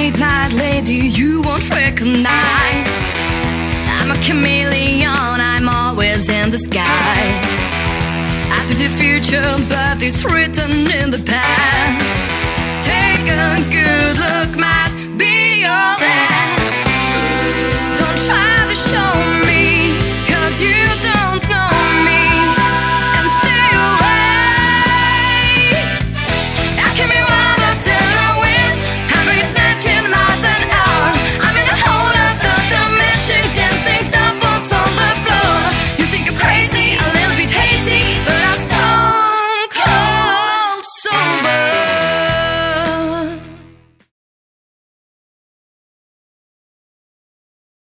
late night lady you won't recognize. I'm a chameleon, I'm always in disguise. I the future, but it's written in the past. Take a good look, might be all last. Don't try to show.